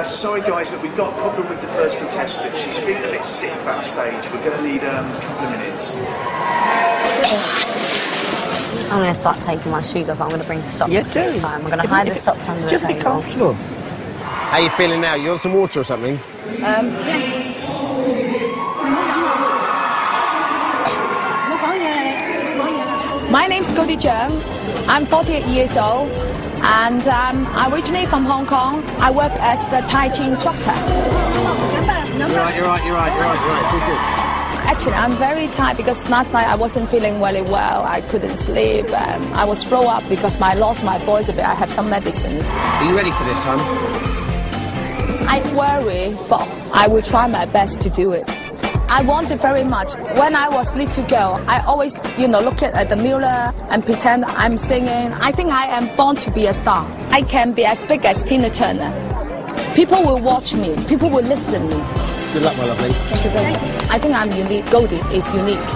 Uh, sorry guys, look, we've got a problem with the first contestant. She's feeling a bit sick backstage. We're going to need um, a couple of minutes. I'm going to start taking my shoes off. I'm going to bring socks Yeah, this do. time. I'm going to If- hide the if- socks under Just the be comfortable. How you feeling now? You want some water or something? My name's Goldie Cheung. I'm 48 years old and um, I'm originally from Hong Kong. I work as a Tai Chi instructor. You're right, you're right, you're right, you're right, you're right. It's all good. Actually, I'm very tired because last night I wasn't feeling really well. I couldn't sleep. Um, I was throw up because I lost my voice a bit. I have some medicines. Are you ready for this, son? I worry, but I will try my best to do it. I want it very much. When I was little girl, I always, you know, look at, at the mirror and pretend I'm singing. I think I am born to be a star. I can be as big as Tina Turner. People will watch me. People will listen me. Good luck, my lovely. Thank you very much. I think I'm unique. Goldie is unique.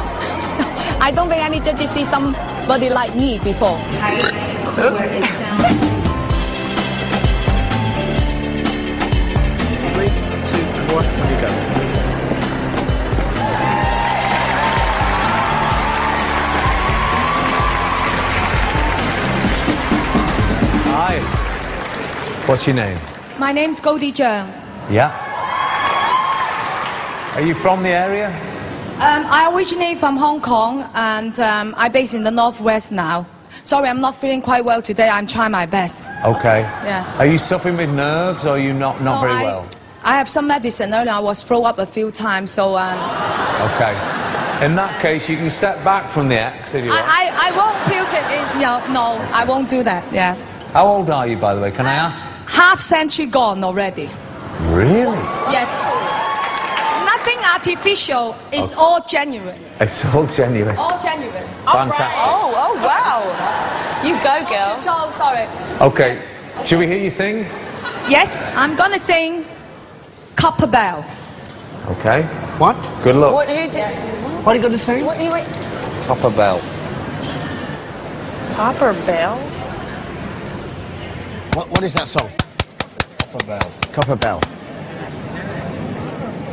I don't think any judges see somebody like me before. What's your name? My name's Goldie Cheung. Yeah. Are you from the area? Um, I originate from Hong Kong and um, I'm based in the northwest now. Sorry, I'm not feeling quite well today. I'm trying my best. Okay. Yeah. Are you suffering with nerves or are you not, not No, very I, well? I have some medicine earlier. I was throw up a few times, so um, Okay. In that case, you can step back from the X if you I, want. I, I won't put it in. No, no, I won't do that. Yeah. How old are you, by the way? Can I ask? Half century gone already. Really? Yes. Nothing artificial. It's oh. all genuine. It's all genuine. All genuine. Fantastic. Oh, oh, wow. You go, girl. So sorry. Okay. Should we hear you sing? Yes, I'm gonna sing Copper Bell. Okay. What? Good luck. What, who did... What are you going to sing? What, who, wait. Papa Bell. Copper Bell? What, what is that song? Papa Bell. Copper Bell.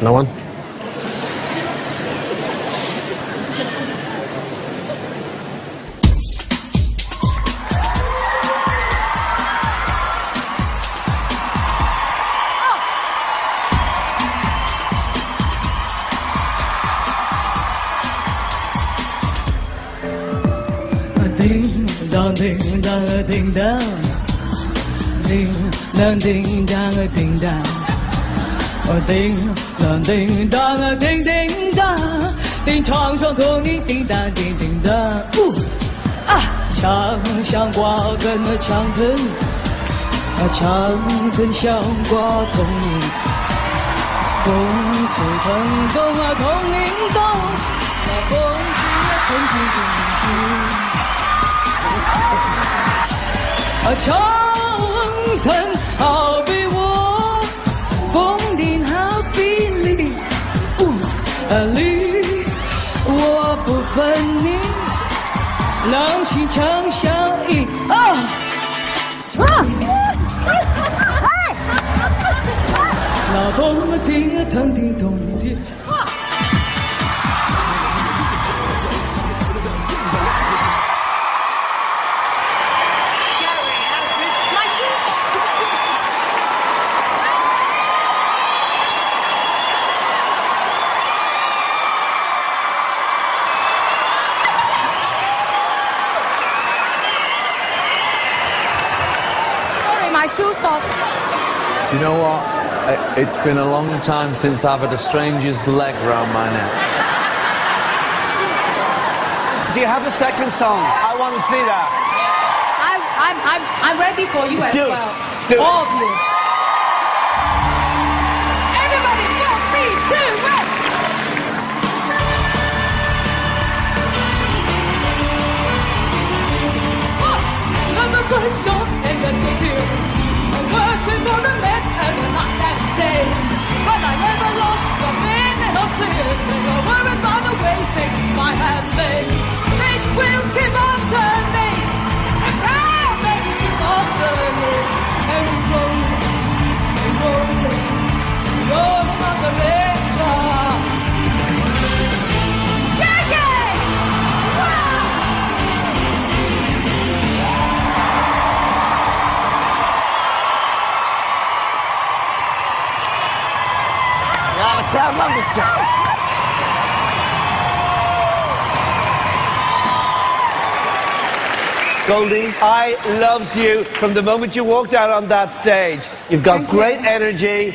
No one? Ding dong ding dong ding dong, 叮当叮当叮当哦叮当叮当当叮叮当叮当叮叮叮当叮叮当啊墙上挂着那墙藤啊墙根香瓜藤风吹藤动啊童年的风吹呀吹吹吹吹啊球等等好比我风景好比你不啊我不分你狼心常相依啊老公我听了疼的痛 my shoes off. Do you know what? It's been a long time since I've had a stranger's leg round my neck. Do you have a second song? I want to see that. I'm, I'm, I'm, I'm ready for you as Do it. well. Do it. All of you. Love this girl. Goldie, I loved you from the moment you walked out on that stage. You've got Thank you. great energy.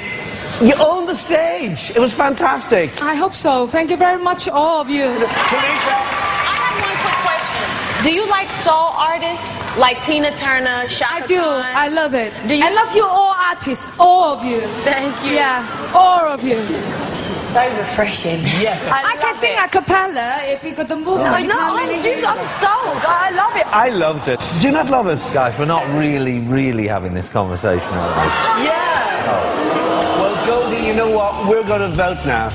You own the stage. It was fantastic. I hope so. Thank you very much, all of you. Teresa, I have one quick question. Do you like soul artists like Tina Turner, Chaka I do. Khan? I love it. Do you- I love you all artists, all of you. Thank you. Yeah, all of you. This is So refreshing. yes. I, can love sing a cappella if you got the movement. Oh. I you know. can't really oh, hear I'm. I'm sold. I love it. I loved it. Do you not love it? Guys, we're not really, really having this conversation, are we? Yeah. Oh. Well, Goldie, you know what? We're going to vote now.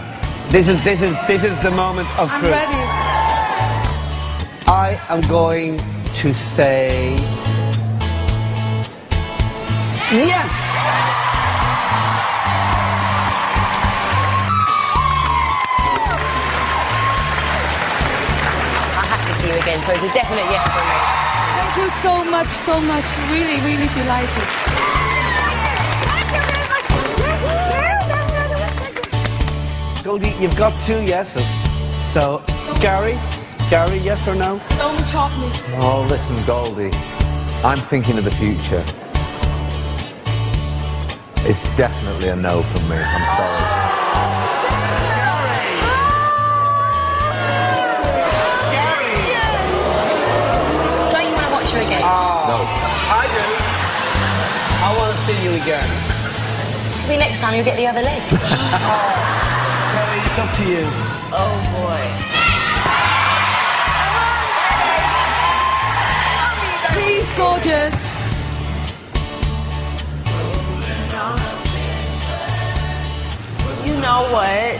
This is this is this is the moment of I'm truth. ready. I am going to say yes. I have to see you again, so it's a definite yes for me. Thank you so much, so much. Really, really delighted. Thank you very much. Goldie, you've got two yeses. So, Gary, Gary, yes or no? Don't chop me. Oh, listen, Goldie. I'm thinking of the future. It's definitely a no from me. I'm sorry. Gary! Don't you want to watch her again? Ah. No. I do. I want to see you again. Maybe next time you'll get the other leg. Oh. Gary, it's up to you. oh boy. Gorgeous. You know what?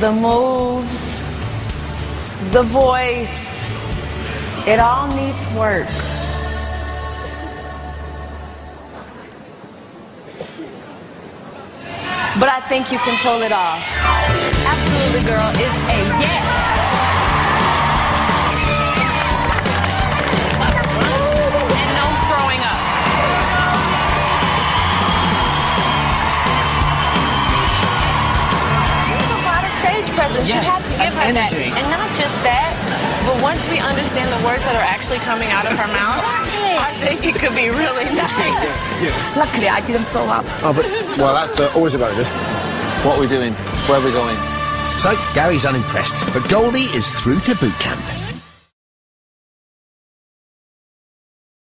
The moves, the voice, it all needs work. But I think you can pull it off. Absolutely, girl. It's a yes. Have to give her and that. And not just that, but once we understand the words that are actually coming out of her mouth, I think it could be really nice. Luckily, I didn't throw up. Oh, but well, that's uh, always a bonus. What are we doing? Where are we going? So Gary's unimpressed, but Goldie is through to boot camp.